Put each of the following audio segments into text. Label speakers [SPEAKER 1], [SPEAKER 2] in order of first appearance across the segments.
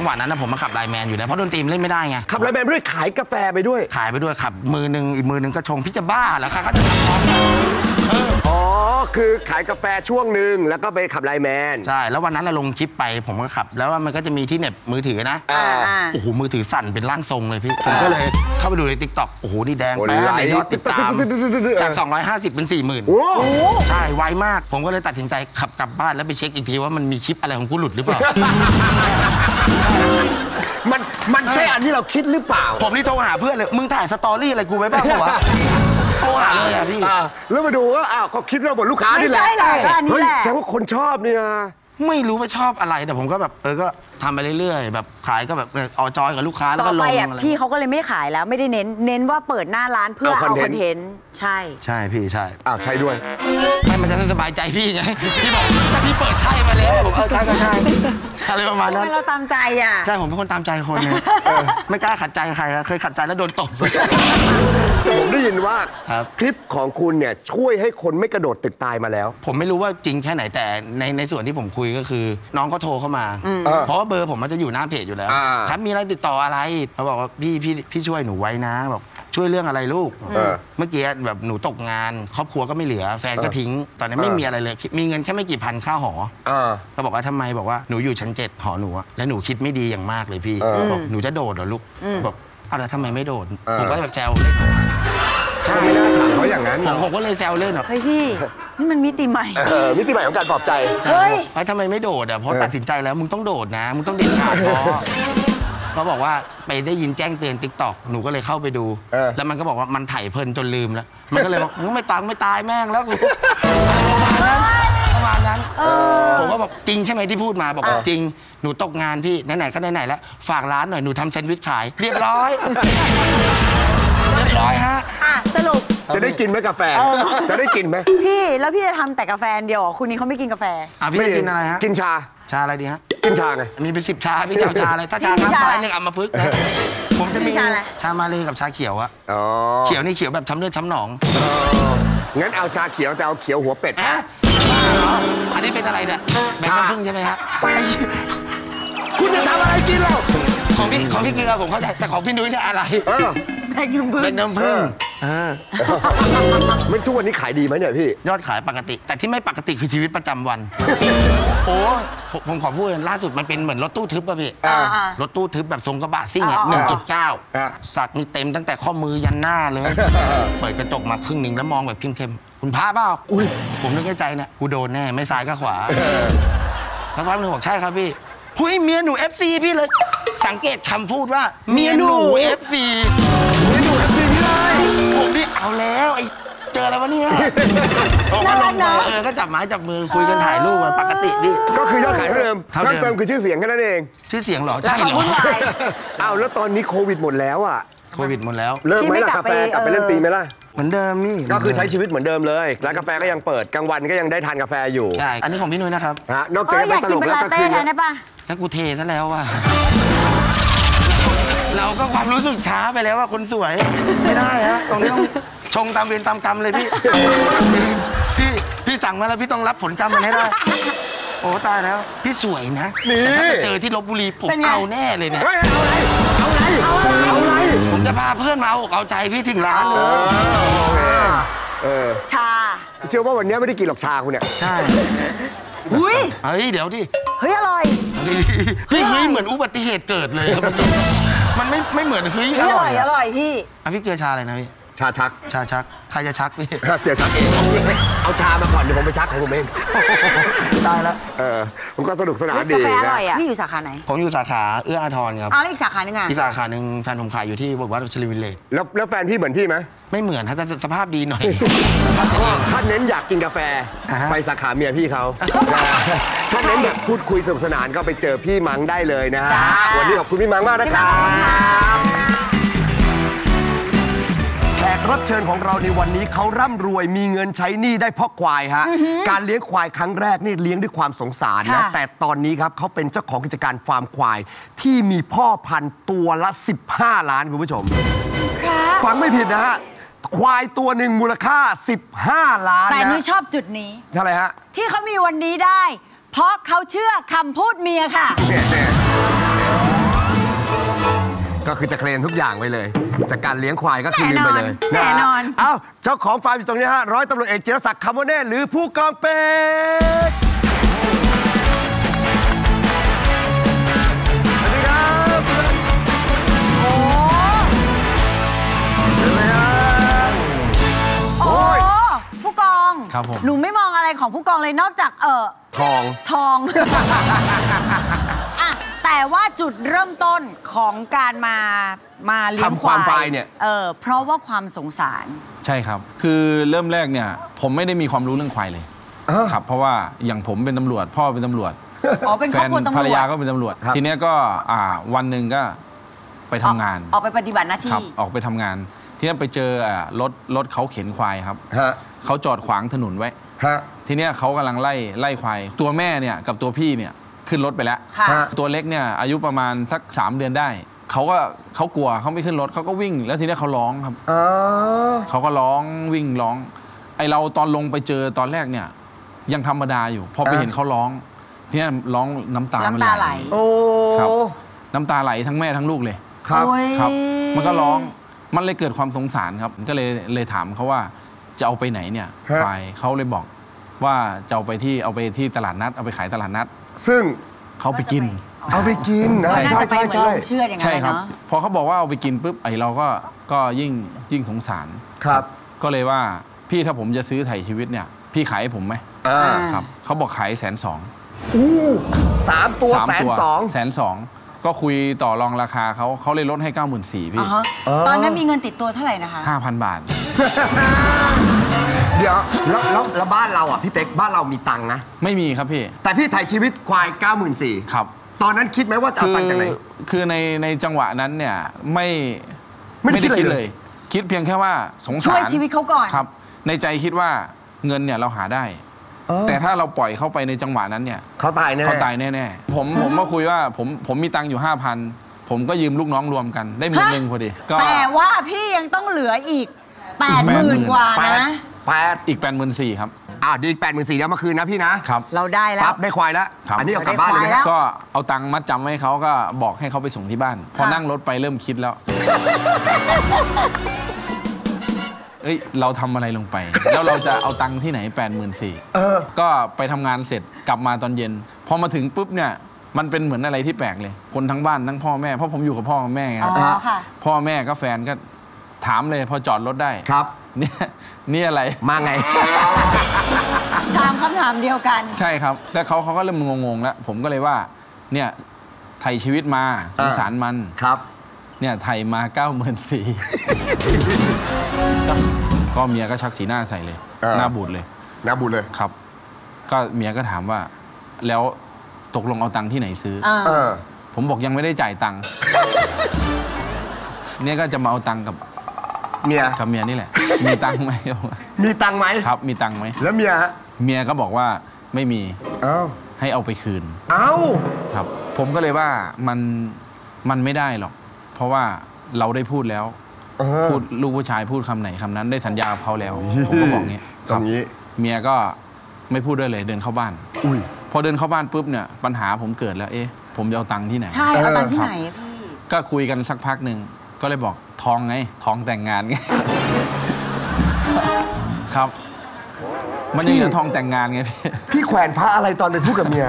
[SPEAKER 1] จังหวะนั้นนะผมมาขับ LINE MAN อยู่แล้วเพราะดนตรีมันเล่นไม่ได้ไง
[SPEAKER 2] ขับ LINE MAN ไปด้วยขายกาแฟไปด้วย
[SPEAKER 1] ขายไปด้วยขับ มือหนึ่งอีกมือหนึ่งก็ชงพี่จะบ้าแล้วค่ะก็จะทำพร้อมกัน
[SPEAKER 2] อ๋อคือขายกาแฟช่วงหนึ่งแล้วก็ไปขับ LINE MAN
[SPEAKER 1] ใช่ แล้ววันนั้นเราลงคลิปไปผมก็ขับ แล้วมันก็จะมีที่เหน็บมือถือนะ
[SPEAKER 2] อ่า
[SPEAKER 3] อ่า
[SPEAKER 1] โอ้โหมือถือสั่นเป็นร่างทรงเลยพี่ผมก็เลยเข้าไปดูใน TikTok โอ้โหนี่แดง
[SPEAKER 2] โอ้
[SPEAKER 1] แป๊ดเลย
[SPEAKER 2] ค์
[SPEAKER 1] ยอดติดตามจาก 250 เป็น 40,000
[SPEAKER 2] โอ้
[SPEAKER 1] ใช่ไวมาก ผมก็เลยตัดสินใจขับกลับบ้านแล้วไปเช็คอีกทีว่ามันมีคลิปอะไรของกูหลุดหรือเปล่า
[SPEAKER 2] มันมันใช่อันที่เราคิดหรือเปล่า
[SPEAKER 1] ผมนี่โทรหาเพื่อนเลย มึงถ่ายสตอรี่อะไรกูไว้บ้างวะโทรหาเลยอะพี่
[SPEAKER 2] อ่าแล้วมาดูว่าอ้าวเขาคิดเราบนลูกค้า
[SPEAKER 3] ไม่
[SPEAKER 2] นี่แหละ
[SPEAKER 3] ใช่หรอกก็อันนี้
[SPEAKER 2] เฮ้ย
[SPEAKER 3] แหละ
[SPEAKER 2] แสดงว่าคนชอบเนี่ย
[SPEAKER 1] ไม่รู้ว่าชอบอะไรแต่ผมก็แบบเออก็ ทำไปเรื่อยๆ แบบขายก็แบบเออเอาจอยกับลูกค้าแล้ว
[SPEAKER 3] ต่
[SPEAKER 1] ก็
[SPEAKER 3] อ
[SPEAKER 1] ล
[SPEAKER 3] ไป
[SPEAKER 1] ง
[SPEAKER 3] อะ
[SPEAKER 1] อะไร
[SPEAKER 3] พี่เขาก็เลยไม่ขายแล้วไม่ได้เน้น เน้นว่าเปิดหน้าร้านเพื่อ
[SPEAKER 2] เอา
[SPEAKER 3] เอา
[SPEAKER 2] ค
[SPEAKER 3] ค
[SPEAKER 2] อน
[SPEAKER 3] อน
[SPEAKER 2] เท
[SPEAKER 3] เท
[SPEAKER 2] น
[SPEAKER 3] น
[SPEAKER 2] ต์
[SPEAKER 3] ต์ใช่
[SPEAKER 1] ใช่พี่ใช่
[SPEAKER 2] อ้าวใช่ด้วย
[SPEAKER 1] ไม่มันจะได้สบายใจพี่ไง พี่บอกถ้าพี่เปิดใช่มาแล้วผมเออใช่ก็ใช่อะไรประมาณ
[SPEAKER 3] ทำ
[SPEAKER 1] นั้น
[SPEAKER 3] ไมเราตามใจอะ
[SPEAKER 1] ใช่ผมเป็นคนตามใจคนเนี่ยไม่กล้าขัดใจใครครับเคยขัดใจแล้วโดนตบ
[SPEAKER 2] แต่ผมได้ยินว่า
[SPEAKER 1] ครับ
[SPEAKER 2] คลิปของคุณเนี่ยช่วยให้คนไม่กระโดดตึกตายมาแล้ว
[SPEAKER 1] ผมไม่รู้ว่าจริงแค่ไหนแต่ในในส่วนที่ผมคุยก็คือ น้องก็โทรเข้ามา
[SPEAKER 2] เออ
[SPEAKER 1] เพราะว่าเบอร์ผมมันจะอยู่หน้าเพจอยู่แล้ว
[SPEAKER 2] อ่า
[SPEAKER 1] ครับมีอะไรติดต่ออะไรเขาบอกว่าพี่พี่พี่ช่วยหนูไว้นะบอกช่วยเรื่องอะไรลูก
[SPEAKER 2] เออ
[SPEAKER 1] เมื่อกี้แบบหนูตกงาน ครอบครัวก็ไม่เหลือแฟนก็
[SPEAKER 2] เออ
[SPEAKER 1] ทิ้ง ตอนนี้ไม่
[SPEAKER 2] เออ
[SPEAKER 1] มีอะไรเลยมีเงินแค่ไม่กี่พันค่าหอ
[SPEAKER 2] อ่า
[SPEAKER 1] เขาบอกว่าทำไมบอกว่าหนูอยู่ชั้นเจ็ดหอหนูอะแล้วหนูคิดไม่ดีอย่างมากเลยพี่
[SPEAKER 2] เออ
[SPEAKER 1] บอกหนูจะโดดเหรอลูกบอกเอาแล้วทำไมไม่โดด
[SPEAKER 2] เออ
[SPEAKER 1] ผมก็แบบแซวเล่น
[SPEAKER 2] ใช่ไม่น่าถามเขาอย่างนั้น
[SPEAKER 1] ผมผมก็เลยแซวเล่นแบบ
[SPEAKER 3] เฮ้ยพี่ นี่มันมิติใหม่
[SPEAKER 2] เออมิติใหม่ของการปลอบใจ
[SPEAKER 3] เฮ้ย
[SPEAKER 1] เอ้ยทำไมไม่โดดอะเพราะ
[SPEAKER 2] เออ
[SPEAKER 1] ตัดสินใจแล้วมึงต้องโดดนะมึงต้องเด็ดขาดพอเขาบอกว่าไปได้ยินแจ้งเตือนติ๊กตอกหนูก็เลยเข้าไปดู
[SPEAKER 2] เออ
[SPEAKER 1] แล้วมันก็บอกว่ามันไถ่เพลินจนลืมแล้ว มันก็เลยบอกมึงไม่ตังไม่ตายแม่งแล้วกูประมาณนั้นประมาณนั้นผมก็บอกจริงใช่ไหมที่พูดมาบอกว่าจริงหนูตกงานพี่ไหนๆก็ไหนๆแล้วฝากร้านหน่อยหนูทำแซนด์วิชขายเรียบร้อยเรีย บร้อยฮะ
[SPEAKER 3] อะสรุป
[SPEAKER 2] จะได้กินไหมกาแฟจะได้กินไหม
[SPEAKER 3] พี่แล้วพี่จะทำแต่กาแฟอันเดียวเหรอคุณนี้เขาไม่กินกาแฟ
[SPEAKER 1] อะพี่จะกินอะไรฮะ
[SPEAKER 2] กินชา
[SPEAKER 1] ชาอะไรดีฮะ
[SPEAKER 2] กินชาไง
[SPEAKER 1] มีเป็นสิบชาพี่จะเอาชาอะไร ถ้าชา
[SPEAKER 3] พี่
[SPEAKER 1] ข้าง
[SPEAKER 3] ชา
[SPEAKER 1] ซ้าย
[SPEAKER 3] อะไร
[SPEAKER 1] หนึ่งอัมพฤกษ์นะ ผมจะมี
[SPEAKER 3] พี่ชาอะไร
[SPEAKER 1] ชามาเลยกับชาเขียวอะ
[SPEAKER 2] อ๋อ
[SPEAKER 1] เขียวนี่เขียวแบบช้ำเลือดช้ำหนอง
[SPEAKER 2] งั้นเอาชาเขียวแต่เอาเขียวหัวเป็ด
[SPEAKER 1] อะอันนี้เป็นอะไรเนี่ยแบง
[SPEAKER 2] ชา
[SPEAKER 1] ค์น้ำผึ้งใช่ไหมฮะไอ้
[SPEAKER 2] คุณจะทำอะไรกินเรา
[SPEAKER 1] ของพี่ของพี่เกลือผมเข้าใจแต่ของพี่นุ้ยเนี่ยอะไร
[SPEAKER 2] เออ
[SPEAKER 3] แบกน้ำพึ่
[SPEAKER 1] แบ
[SPEAKER 3] ง
[SPEAKER 1] งค์น้ำผึ้ง
[SPEAKER 2] เออไม่ทุกวันนี้ขายดีไหมเนี่ยพี่
[SPEAKER 1] ยอดขายปกติ แต่ที่ไม่ปกติคือชีวิตประจำวัน โอ้ผมผมขอพูดเลยล่าสุดมันเป็นเหมือนรถตู้ทึบป่ะพี่
[SPEAKER 2] อ่า
[SPEAKER 3] อ่า
[SPEAKER 1] รถตู้ทึบแบบทรงกระบะซิ่งอะ
[SPEAKER 3] อ่า
[SPEAKER 1] หนึ่งจุดเก้า
[SPEAKER 2] อ่า
[SPEAKER 1] สักนี่เต็มตั้งแต่ข้อมือยันหน้าเลย เปิดกระจกมาครึ่งหนึ่งแล้วมองแบบเข้มๆคุณพระเปล่าผมนึกในใจเนี่ยกูโดนแน่ไม่ซ้ายก็ขวา สักพักหนึ่งบอกใช่ครับพี่หุยเมียหนู FC พี่เลย สังเกตคำพูดว่า เมียหนู FC ผมก็ลงไปเออ ก็จับไม้จับมือคุยกันถ่ายรูปกันปกติพี่
[SPEAKER 2] ก็คือยอดขายเท่าเดิม
[SPEAKER 1] เท่าเดิม
[SPEAKER 2] เพิ่มเติมคือชื่อเสียงแค่นั้นเอง
[SPEAKER 1] ชื่อเสียงเหรอ ใช่
[SPEAKER 3] ความ
[SPEAKER 1] เหรอ
[SPEAKER 3] วุ่นวาย
[SPEAKER 2] อ้าวแล้วตอนนี้โควิดหมดแล้วอะ
[SPEAKER 1] โควิดหมดแล้ว
[SPEAKER 2] เลิกไหม
[SPEAKER 3] พี่ไม่
[SPEAKER 2] ล่ะ
[SPEAKER 3] กลั
[SPEAKER 2] กา
[SPEAKER 3] บไป
[SPEAKER 2] แฟกลับไป
[SPEAKER 3] เออ
[SPEAKER 2] เล่นตีไหมล่ะ
[SPEAKER 1] เหมือนเดิมนี่
[SPEAKER 2] ก็คือใช้ชีวิตเหมือนเดิมเลยร้านกาแฟก็ยังเปิดกลางวันก็ยังได้ทานกาแฟอยู่
[SPEAKER 1] ใช่อันนี้ของพี่นุ้ยนะครับ
[SPEAKER 2] ฮะนอก
[SPEAKER 3] เอ
[SPEAKER 2] จาก
[SPEAKER 3] อ
[SPEAKER 2] จะ
[SPEAKER 3] อ
[SPEAKER 2] เป็
[SPEAKER 3] ยานก
[SPEAKER 2] ต
[SPEAKER 3] กิน
[SPEAKER 2] ลก
[SPEAKER 3] เป็น
[SPEAKER 2] แล้วก็คืน
[SPEAKER 3] ลาเต้แทนได้ปะ
[SPEAKER 1] แล้วกูเทซะแล้วว่ะเราก็ความรู้สึกช้าไปแล้วว่าคนสวยไม่ได้ฮะตรงนี้ต้องชงตามเวรตามกรรมเลยพี่พี่ พี่สั่งมาแล้วพี่ต้องรับผลกรรมมันให้ได้ โอ้ตายแล้ว พี่สวยนะ
[SPEAKER 2] นี่
[SPEAKER 1] แต่ถ้าไปเจอที่ลบบุรีผม
[SPEAKER 3] เป็นไง
[SPEAKER 1] เอาแน่เลยเนี่ย
[SPEAKER 2] เฮ้ยเอาไรเอาไรเอาไร
[SPEAKER 1] ผมจะพาเพื่อนมาเอาอกเอาใจพี่ถึงร้านเล
[SPEAKER 2] เอย อโอเคเออ
[SPEAKER 3] ชา
[SPEAKER 2] เชื่อว่าวันนี้ไม่ได้กินหรอกชาคุณเนี่ย
[SPEAKER 1] ใช่
[SPEAKER 3] อุ้ย
[SPEAKER 1] เฮ้ย เดี๋ยวดิ
[SPEAKER 3] เฮ้ยอร่อย
[SPEAKER 1] พี่เฮ้ยเหมือนอุบัติเหตุเกิดเลยครับมันไม่ไม่เหมือนเฮ้ยอ
[SPEAKER 3] เฮ้ยอ
[SPEAKER 1] ร่
[SPEAKER 3] ร่
[SPEAKER 1] อ
[SPEAKER 3] อยย
[SPEAKER 1] อะ
[SPEAKER 3] อร่อยพี่
[SPEAKER 1] อะพี่เกลือชาอะไรนะพี่
[SPEAKER 2] ชาชัก
[SPEAKER 1] ชาชัก ใครจะชักพี่
[SPEAKER 2] เดี๋ยวชักเอง เอาชามาก่อนเดี๋ยวผมไปชักของผมเอง
[SPEAKER 1] ได้แล้ว
[SPEAKER 2] เออผมก็สนุกสนาน
[SPEAKER 3] กา
[SPEAKER 2] ดี
[SPEAKER 3] แฟอ
[SPEAKER 2] นะ
[SPEAKER 3] ร่อยอะพี่อยู่สาขาไหน
[SPEAKER 1] ผมอยู่สาขาเอื้ออาทรครับ
[SPEAKER 3] เอาแล้วอีกสาขาหนึ่งอะ
[SPEAKER 1] อีกสาขาหนึ่งแฟนผมขายอยู่ที่วัดชลิวิลเลจ
[SPEAKER 2] แล้วแล้วแฟนพี่เหมือนพี่ไหม
[SPEAKER 1] ไม่เหมือนถ้าจะสภาพดีหน่อย
[SPEAKER 2] ก็ถ้าเน้นอยากกินกาแฟ
[SPEAKER 1] อ่าฮะ
[SPEAKER 2] ไปสาขาเมียพี่เขาถ้าเน้นแบบพูดคุยสนุกสนานก็ไปเจอพี่มังได้เลยนะฮะ
[SPEAKER 3] จ้า
[SPEAKER 2] วันนี้ขอบคุณพี่มังมากนะครับ รับเชิญของเราในวันนี้เขาร่ำรวยมีเงินใช้หนี้ได้เพราะควายฮะ การเลี้ยงควายครั้งแรกนี่เลี้ยงด้วยความสงสารนะ
[SPEAKER 3] ค่ะ
[SPEAKER 2] แต่ตอนนี้ครับเขาเป็นเจ้าของกิจการฟาร์มควาย ที่มีพ่อพันธุ์ตัวละ 15 ล้านคุณผู้ชม
[SPEAKER 3] ครับ
[SPEAKER 2] ฟังไม่ผิดนะฮะ ควายตัวหนึ่งมูลค่า 15 ล้าน
[SPEAKER 3] แต่
[SPEAKER 2] นะ
[SPEAKER 3] นี่ชอบจุดนี้
[SPEAKER 2] เท่าไหร่ฮะ
[SPEAKER 3] ที่เขามีวันนี้ได้ เพราะเขาเชื่อคำพูดเมียค่ะ
[SPEAKER 2] เนี่ยเนี่ยก็ คือจะเคลมทุกอย่างไปเลย จากการเลี้ยงควายก็คือลืมไปเลย
[SPEAKER 3] แน่นอนะ
[SPEAKER 2] ฮะเอ้าเจ้าของฟาร์มอยู่ตรงนี้ฮะร้อยตำรวจเอกจิรศักดิ์คำวเน่หรือผู้กองเป็ดสวัสดีครับโอ้เชิญเลยฮะ
[SPEAKER 3] โอ้
[SPEAKER 2] โอ้ย
[SPEAKER 3] ผู้กอง
[SPEAKER 4] ครับผม
[SPEAKER 3] หนูไม่มองอะไรของผู้กองเลยนอกจากเออ
[SPEAKER 2] ทอง
[SPEAKER 3] ทองอะ แต่ว่าจุดเริ่มต้นของการมามาเลี้ยง
[SPEAKER 2] ทำความควายเนี่ย
[SPEAKER 3] เออเพราะว่าความสงสาร
[SPEAKER 4] ใช่ครับ คือเริ่มแรกเนี่ย ผมไม่ได้มีความรู้เรื่องควายเลย
[SPEAKER 2] อ้าว
[SPEAKER 4] ครับ เพราะว่าอย่างผมเป็นตำรวจ พ่อเป็นตำรวจ
[SPEAKER 3] อ๋อ เป็นค
[SPEAKER 4] แฟ
[SPEAKER 3] รอบ
[SPEAKER 4] น
[SPEAKER 3] ครัวตำรวจ
[SPEAKER 4] ภรรยาก็เป็นตำรวจ
[SPEAKER 2] ครับ
[SPEAKER 4] ทีเนี้ยก็อ่าวันหนึ่งก็ไปทำงาน
[SPEAKER 3] ออกไปปฏิบัติหน้า
[SPEAKER 4] ครั
[SPEAKER 3] ที่
[SPEAKER 4] บออกไปทำงาน ทีเนี้ยไปเจออ่ารถรถเขาเข็นควายครับ
[SPEAKER 2] ฮะ
[SPEAKER 4] เขาจอดขวางถนนไว้
[SPEAKER 2] ฮะ
[SPEAKER 4] ทีเนี้ยเขากำลังไล่ไล่ควาย ตัวแม่เนี่ยกับตัวพี่เนี่ย ขึ้นรถไปแล้ว
[SPEAKER 3] ค่ะ
[SPEAKER 2] ฮะ
[SPEAKER 4] ตัวเล็กเนี่ยอายุประมาณสักสามเดือนได้ เขาก็เขากลัวเขาไม่ขึ้นรถเขาก็วิ่ง แล้วทีเนี้ยเขาร้องครับ
[SPEAKER 2] อ๋อ
[SPEAKER 4] เขาก็ร้องวิ่งร้อง ไอเราตอนลงไปเจอตอนแรกเนี่ย ยังธรรมดาอยู่ พอไป
[SPEAKER 2] อะ
[SPEAKER 4] เห็นเขาร้อง ทีเนี้ยร้องน้ำตามัน
[SPEAKER 3] น้ำตาไหล
[SPEAKER 2] โอ้
[SPEAKER 4] ครับ น้ำตาไหลทั้งแม่ทั้งลูกเลย
[SPEAKER 2] ครับ
[SPEAKER 3] โอ้ย
[SPEAKER 4] ครับ มันก็ร้อง มันเลยเกิดความสงสารครับ ก็เลยเลยถามเขาว่าจะเอาไปไหนเนี่ย
[SPEAKER 2] ฮะ
[SPEAKER 4] ไปเขาเลยบอกว่าจะเอาไปที่เอาไปที่ตลาดนัด เอาไปขายตลาดนัด
[SPEAKER 2] ซึ่ง
[SPEAKER 4] เขาไปกิน
[SPEAKER 2] เอาไปกินนะ
[SPEAKER 3] เขาน่า
[SPEAKER 2] ใช่
[SPEAKER 3] จะไป
[SPEAKER 2] ใช่
[SPEAKER 3] เหมือน
[SPEAKER 2] ใช่
[SPEAKER 3] ลงเชื่อดอย่างนั้
[SPEAKER 4] ใช่
[SPEAKER 3] นเลย
[SPEAKER 4] ครับ
[SPEAKER 3] เนาะ
[SPEAKER 4] พอเขาบอกว่าเอาไปกินปุ๊บไอเราก็ก็ยิ่งยิ่งสงสาร
[SPEAKER 2] ครับ
[SPEAKER 4] ก็เลยว่าพี่ถ้าผมจะซื้อไถ่ชีวิตเนี่ย พี่ขายให้ผมไหม
[SPEAKER 2] อ่า
[SPEAKER 3] อ่า
[SPEAKER 4] ครับเขาบอกขายแสนสอง
[SPEAKER 2] อู้สามตัว
[SPEAKER 4] สาม
[SPEAKER 2] แสน
[SPEAKER 4] ตัว
[SPEAKER 2] สอง
[SPEAKER 4] แสนสองก็คุยต่อรองราคาเขาเขาเลยลดให้ 9 4 0 0 0พี่
[SPEAKER 3] อ่าฮะ
[SPEAKER 2] อ๋อ
[SPEAKER 3] ตอนนั้นมีเงินติดตัวเท่าไหร่นะคะ
[SPEAKER 4] 5,000 บาท
[SPEAKER 2] เดี๋ยวแล้วแล้วแล้วบ้านเราอะพี่เป๊กบ้านเรามีตังค์นะ
[SPEAKER 4] ไม่มีครับพี่
[SPEAKER 2] แต่พี่ถ่ายชีวิตควาย 9 4 0 0 0
[SPEAKER 4] ครับ
[SPEAKER 2] ตอนนั้นคิดไหมว่าจะเอาตังค์จากไหน
[SPEAKER 4] คือในในจังหวะนั้นเนี่ยไม่
[SPEAKER 2] ไม่ได้คิดอะไร
[SPEAKER 4] เล
[SPEAKER 2] เลยย
[SPEAKER 4] คิดเพียงแค่ว่าสงสาร
[SPEAKER 3] ช่วยชีวิตเขาก่อน
[SPEAKER 4] ครับ ในใจคิดว่าเงินเนี่ยเราหาได้
[SPEAKER 2] เออ
[SPEAKER 4] แต่ถ้าเราปล่อยเข้าไปในจังหวะนั้นเนี่ย
[SPEAKER 2] เขาตายแน่
[SPEAKER 4] เขาตายแน่ๆ ผมผมมาคุยว่าผมผมมีตังค์อยู่ 5,000 ผมก็ยืมลูกน้องรวมกันได้หมื่นหนึ่งพอดี ก็
[SPEAKER 3] แต่ว่าพี่ยังต้องเหลืออีก8ปดหมื่น
[SPEAKER 4] 80,000
[SPEAKER 3] กว่า
[SPEAKER 2] แปด
[SPEAKER 3] นะ
[SPEAKER 2] แปด
[SPEAKER 4] อีกแปดหมื่นสี่ครับ
[SPEAKER 2] อ่าดีแปดหมื่นสี่แล้วมาคืนนะพี่นะ
[SPEAKER 4] ครับ
[SPEAKER 3] เราได้แล้ว
[SPEAKER 2] ปั๊บได้ควายแล้ว
[SPEAKER 4] ครับ
[SPEAKER 2] อันนี้เอากลับบ้านเลย
[SPEAKER 3] ได้ควาย
[SPEAKER 2] ไหม
[SPEAKER 3] แล้ว
[SPEAKER 4] ก็เอาตังค์มัดจำให้เขาก็บอกให้เขาไปส่งที่บ้าน พอ
[SPEAKER 3] ค่ะ
[SPEAKER 4] นั่งรถไปเริ่มคิดแล้ว เอ้ยเราทำอะไรลงไป แล้วเราจะเอาตังค์ที่ไหน8ปดหมื่นสี่
[SPEAKER 2] เออ
[SPEAKER 4] ก็ไปทำงานเสร็จกลับมาตอนเย็น พอมาถึงปุ๊บเนี่ยมันเป็นเหมือนอะไรที่แปลกเลย คนทั้งบ้านทั้งพ่อแม่เพราะผมอยู่กับพ่อกับแม่ไงค
[SPEAKER 3] อ๋
[SPEAKER 4] รั
[SPEAKER 3] อบค่ะ
[SPEAKER 4] พ่อแม่ก็แฟนก็ถามเลยพอจอดรถได้
[SPEAKER 2] ครับ
[SPEAKER 4] เนี่ยนี่อะไร
[SPEAKER 2] มาไง
[SPEAKER 3] ถามคำถามเดียวกัน
[SPEAKER 4] ใช่ครับแต่เขาเขาก็เริ่มงงๆแล้ว ผมก็เลยว่า เนี่ยไถ่ชีวิตมาสงสารมัน
[SPEAKER 2] ครับ
[SPEAKER 4] เนี่ยไถ่มา9ก้าหมื่นสี่ก็เมียก็ชักสีหน้าใส่เลย
[SPEAKER 2] เออ
[SPEAKER 4] หน้าบูดเลย
[SPEAKER 2] นะบุญเลย
[SPEAKER 4] ครับ ก็เมียก็ถามว่า แล้วตกลงเอาตังค์ที่ไหนซื้อ
[SPEAKER 3] อ่า
[SPEAKER 2] เออ
[SPEAKER 4] ผมบอกยังไม่ได้จ่ายตังค์ เนี่ยก็จะมาเอาตังค์กับ
[SPEAKER 2] เมีย
[SPEAKER 4] กับเมียนี่แหละ มีตังค์ไหม
[SPEAKER 2] มีตังค์ไหม
[SPEAKER 4] ครับ มีตังค์ไหม
[SPEAKER 2] แล้วเมียฮะ
[SPEAKER 4] เมียก็บอกว่าไม่มี
[SPEAKER 2] เอ้า
[SPEAKER 4] ให้เอาไปคืน
[SPEAKER 2] เอ้า
[SPEAKER 4] ครับ ผมก็เลยว่ามันมันไม่ได้หรอก เพราะว่าเราได้พูดแล้ว
[SPEAKER 2] เออ
[SPEAKER 4] พูดลูกผู้ชายพูดคำไหนคำนั้นได้สัญญากับเขาแล้วผมก็บอกงี้
[SPEAKER 2] ตรงนี้
[SPEAKER 4] คบเมียก็ไม่พูดด้วยเลยเดินเข้าบ้าน
[SPEAKER 2] อุ้ย
[SPEAKER 4] พอเดินเข้าบ้านปุ๊บเนี่ยปัญหาผมเกิดแล้วเอ๊ะผมจะเอาตังค์ที่ไหน
[SPEAKER 3] ใช่
[SPEAKER 2] เออ
[SPEAKER 3] เอาตังค์ที่ไหนอะพี่
[SPEAKER 4] ก็คุยกันสักพักหนึ่ง ก็เลยบอกทองไงทองแต่งงานไง ครับ มันยังเหลือทองแต่งงานไงพี่
[SPEAKER 2] พี่แขวนพระอะไรตอนไปพูดกับเมีย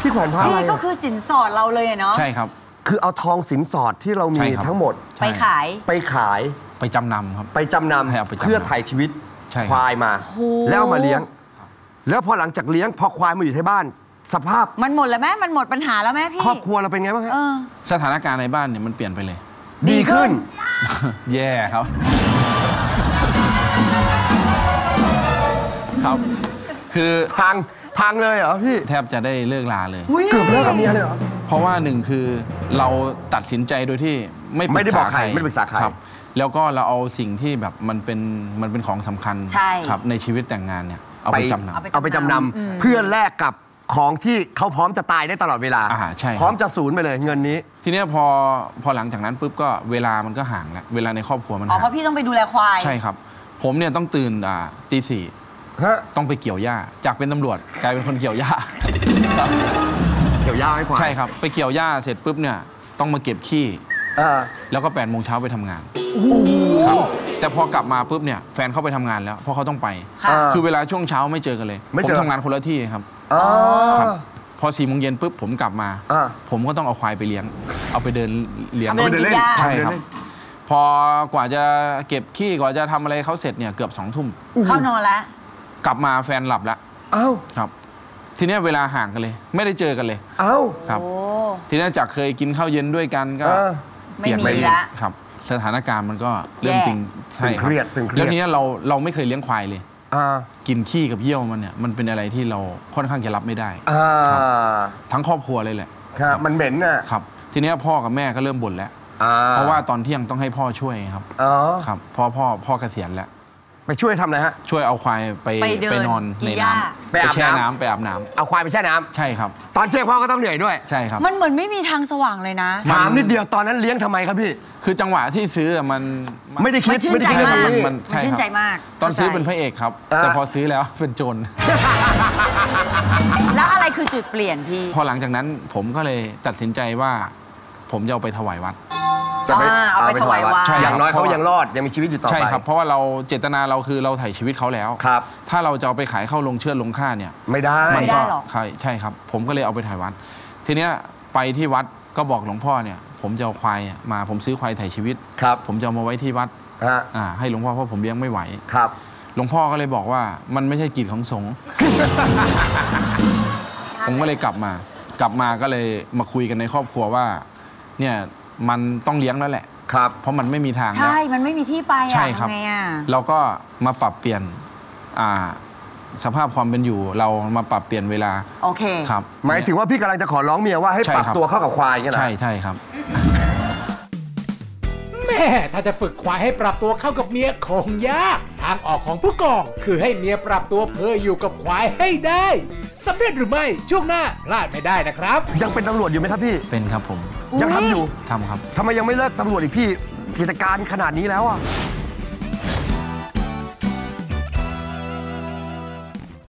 [SPEAKER 2] พี่แขวนพระอะไร
[SPEAKER 3] นี่ก็คือสินสอดเราเลยอะเนาะ
[SPEAKER 4] ใช่ครับ
[SPEAKER 2] คือเอาทองสินสอดที่เรามี
[SPEAKER 4] ใช่ครับ
[SPEAKER 2] ทั้งหมด
[SPEAKER 4] ใช่
[SPEAKER 3] ไปขาย
[SPEAKER 2] ไปขาย
[SPEAKER 4] ไปจำนำครับ
[SPEAKER 2] ไปจำน
[SPEAKER 4] ให้เอาไปำจำนำ
[SPEAKER 2] เพื่อถ่ายชีวิต
[SPEAKER 4] ใช่ครับ
[SPEAKER 2] ควายมา
[SPEAKER 3] โอ้โห
[SPEAKER 2] แล้วเอามาเลี้ยง แล้วพอหลังจากเลี้ยงพอควายมาอยู่ที่บ้าน สภาพ
[SPEAKER 3] มันหมดแล้วไหมมันหมดปัญหาแล้วไหมพี่
[SPEAKER 2] ครอบครัวเราเป็นไงบ้างฮะ
[SPEAKER 3] เออ
[SPEAKER 4] สถานการณ์ในบ้านเนี่ยมันเปลี่ยนไปเลย
[SPEAKER 3] ดีขึ้น
[SPEAKER 4] แย่ครับ ครับ คือ
[SPEAKER 2] พังพังเลยเหรอพี่
[SPEAKER 4] แทบจะได้เลิกลาเลย
[SPEAKER 3] อุ๊ย
[SPEAKER 2] เกือบเลิกกับเมียเลยเหรอ
[SPEAKER 4] เพราะว่าหนึ่งคือเราตัดสินใจโดยที่ไม่
[SPEAKER 2] ไม่ได้บอกใครไม่ได้ปรึกษาใคร
[SPEAKER 4] บแล้วก็เราเอาสิ่งที่แบบมันเป็นมันเป็นของสำคัญ
[SPEAKER 3] ใช่
[SPEAKER 4] ครับในชีวิตแต่งงานเนี่ยเอาไปจำน
[SPEAKER 3] เอาไป
[SPEAKER 2] เอาไปจำน
[SPEAKER 3] อืมำ
[SPEAKER 2] เพื่อแลกกับ ของที่เขาพร้อมจะตายได้ตลอดเวลา
[SPEAKER 4] อ่าใช่ครับ
[SPEAKER 2] พร้อมจะสูญไปเลยเงินนี้ำ
[SPEAKER 4] ทีเนี้ยพอพอหลังจากนั้นปุ๊บก็เวลามันก็ห่างแล้วเวลาในครอบครัวมัน
[SPEAKER 3] อ๋อ
[SPEAKER 4] ห่าง
[SPEAKER 3] เพราะพี่ต้องไปดูแลควาย
[SPEAKER 4] ใช่ครับ ผมเนี่ยต้องตื่นอ่าตีสี่
[SPEAKER 2] ฮะ
[SPEAKER 4] ต้องไปเกี่ยวหญ้า จากเป็นตำรวจกลายเป็นคนเกี่ยวหญ้าครับ
[SPEAKER 2] เกี่ยวย่าให้ควาย
[SPEAKER 4] ใช่ครับ ไปเกี่ยวหญ้าเสร็จปุ๊บเนี่ยต้องมาเก็บขี้
[SPEAKER 2] อ่า
[SPEAKER 4] แล้วก็8ปดโมงเช้าไปทำงานครับแต่พอกลับมาปุ๊บเนี่ยแฟนเขาไปทำงานแล้วเพราะเขาต้องไป
[SPEAKER 3] ค่ะ
[SPEAKER 2] อ่า
[SPEAKER 4] คือเวลาช่วงเช้าไม่เจอกันเลย
[SPEAKER 2] ไม่
[SPEAKER 4] ผม
[SPEAKER 2] เจอ
[SPEAKER 4] ทำงานคนละที่ครับ
[SPEAKER 2] อ่า
[SPEAKER 4] ครับพอสี่โมงเย็นปุ๊บผมกลับมา
[SPEAKER 2] อ่า
[SPEAKER 4] ผมก็ต้องเอาควายไปเลี้ยง เอาไปเดินเลี้ยง
[SPEAKER 3] เอาไปเดินกินหญ้า
[SPEAKER 4] ใช่ครับ
[SPEAKER 2] เดินเล่น
[SPEAKER 4] พอกว่าจะเก็บขี้กว่าจะทำอะไรเขาเสร็จเนี่ยเกือบสองทุ่ม
[SPEAKER 3] เข้านอนแล้ว
[SPEAKER 4] กลับมาแฟนหลับแล้ว
[SPEAKER 2] เอ้า
[SPEAKER 4] ครับ ทีเนี้ยเวลาห่างกันเลย ไม่ได้เจอกันเลย
[SPEAKER 2] เอ้า
[SPEAKER 4] ครับ
[SPEAKER 3] โอ้
[SPEAKER 4] ทีเนี้ยจากเคยกินข้าวเย็นด้วยกันก็
[SPEAKER 2] เออ
[SPEAKER 3] ไม่
[SPEAKER 4] เปลี่ยนไป
[SPEAKER 3] มีละ
[SPEAKER 4] ครับ สถานการณ์มันก็เริ่ม
[SPEAKER 3] แย่
[SPEAKER 4] ตึงใช่
[SPEAKER 2] ตึงเครียดตึงเครียด
[SPEAKER 4] แล้วทีเนี้ยเราเราไม่เคยเลี้ยงควายเลย
[SPEAKER 2] อ่า
[SPEAKER 4] กินขี้กับเยี่ยวมันเนี่ยมันเป็นอะไรที่เราค่อนข้างจะรับไม่ได้
[SPEAKER 2] อ่า
[SPEAKER 4] ทั้งครอบครัวเลยแหละ
[SPEAKER 2] ครับมันเหม็นน่ะ
[SPEAKER 4] ครับ ทีเนี้ยพ่อกับแม่ก็เริ่มบ่นแล้ว
[SPEAKER 2] อ่
[SPEAKER 4] เพราะว่าตอนเที่ยงต้องให้พ่อช่วยครับ
[SPEAKER 2] อ๋อ
[SPEAKER 4] ครับพ่อพ่อพ่อเกษียณแล้ว
[SPEAKER 2] ไปช่วยทำอะไรฮะ
[SPEAKER 4] ช่วยเอาควายไป
[SPEAKER 3] ไปเดิน
[SPEAKER 4] นอน
[SPEAKER 3] กิน
[SPEAKER 4] ใน
[SPEAKER 3] หญ้า
[SPEAKER 4] น้ำ
[SPEAKER 2] ไปอาบ
[SPEAKER 4] แช่
[SPEAKER 2] น้ำ
[SPEAKER 4] น้ำไปอาบน้ำ
[SPEAKER 2] เอาควายไปแช่น้ำ
[SPEAKER 4] ใช่ครับ
[SPEAKER 2] ตอนเที่ยงพ่อก็ต้องเหนื่อยด้วย
[SPEAKER 4] ใช่ครับ
[SPEAKER 3] มันเหมือนไม่มีทางสว่างเลยนะ
[SPEAKER 2] ถามนิดเดียวตอนนั้นเลี้ยงทำไมครับพี่
[SPEAKER 4] คือจังหวะที่ซื้ออะมัน
[SPEAKER 2] ไม่ได้คิ
[SPEAKER 3] มั
[SPEAKER 2] ด
[SPEAKER 3] นชื่
[SPEAKER 2] ไม่
[SPEAKER 3] น
[SPEAKER 2] ได้
[SPEAKER 3] ใจ
[SPEAKER 2] คิด
[SPEAKER 3] มาก
[SPEAKER 2] แบบนี้
[SPEAKER 4] มัน
[SPEAKER 3] มันชื่นใจมาก
[SPEAKER 4] ตอนซื้อ
[SPEAKER 3] ข้าใจ
[SPEAKER 4] เป็นพระเอกครับ
[SPEAKER 2] อ่า
[SPEAKER 4] แต่พอซื้อแล้วเป็นโจร
[SPEAKER 3] แล้วอะไรคือจุดเปลี่ยนพี่
[SPEAKER 4] พอหลังจากนั้นผมก็เลยตัดสินใจว่า ผมจะเอาไปถวายวัด
[SPEAKER 2] จะไป
[SPEAKER 3] อ่าเอาไปถวายวัด
[SPEAKER 4] ใช่
[SPEAKER 2] อย่างน้อย
[SPEAKER 4] ครับ
[SPEAKER 2] เขายังรอดยังมีชีวิตอยู่ต่อไป
[SPEAKER 4] ใช่ครับ เพราะว่าเราเจตนาเราคือเราถ่ายชีวิตเขาแล้ว
[SPEAKER 2] ครับ
[SPEAKER 4] ถ้าเราจะเอาไปขายเข้าลงเชื่อดลงค่าเนี่ย
[SPEAKER 2] ไม่ได้
[SPEAKER 4] มั
[SPEAKER 3] ไม่ได้
[SPEAKER 4] ก็
[SPEAKER 3] หรอก
[SPEAKER 4] ใช่ใช่ครับ ผมก็เลยเอาไปถ่ายวัด ทีเนี้ยไปที่วัดก็บอกหลวงพ่อเนี่ย ผมจะเอาควายอะมาผมซื้อควายถ่ายชีวิต
[SPEAKER 2] ครับ
[SPEAKER 4] ผมจะเอามาไว้ที่วัด
[SPEAKER 2] ฮะ
[SPEAKER 4] อ่าให้หลวงพ่อเพราะผมเลี้ยงไม่ไหว
[SPEAKER 2] ครับ
[SPEAKER 4] หลวงพ่อก็เลยบอกว่ามันไม่ใช่กิจของสงฆ์ ผมก็เลยกลับมา กลับมาก็เลยมาคุยกันในครอบครัวว่า เนี่ย มันต้องเลี้ยงแล้วแหละ
[SPEAKER 2] ครับ
[SPEAKER 4] เพราะมันไม่มีทางแล้ว
[SPEAKER 3] ใช่ มันไม่มีที่ไป
[SPEAKER 4] ใช่
[SPEAKER 3] อะ
[SPEAKER 4] ครับ
[SPEAKER 3] ทำไงอะ
[SPEAKER 4] เราก็มาปรับเปลี่ยนอ่าสภาพความเป็นอยู่ เรามาปรับเปลี่ยนเวลา
[SPEAKER 3] โอเค
[SPEAKER 4] ครับ
[SPEAKER 2] หมายถึงว่าพี่กำลังจะขอร้องเมียว่าให้
[SPEAKER 4] ใช่
[SPEAKER 2] ปรับ
[SPEAKER 4] ครับ
[SPEAKER 2] ตัวเข้ากับควายอย่างเงี้ยเหรอ
[SPEAKER 4] ใช่ใช่ครับ
[SPEAKER 5] แม่ถ้าจะฝึกควายให้ปรับตัวเข้ากับเมียคงยาก ทางออกของผู้กอง คือให้เมียปรับตัวเพื่ออยู่กับควายให้ได้สำเร็จหรือไม่ช่วงหน้าพลาดไม่ได้นะครับ
[SPEAKER 2] ยังเป็นตำรวจอยู่ไหมครับพี่
[SPEAKER 4] เป็นครับผม
[SPEAKER 2] ยังทำอยู่
[SPEAKER 4] ทำครับ
[SPEAKER 2] ทำไมยังไม่เลิกตำรวจอีกพี่กิจการขนาดนี้แล้วอะ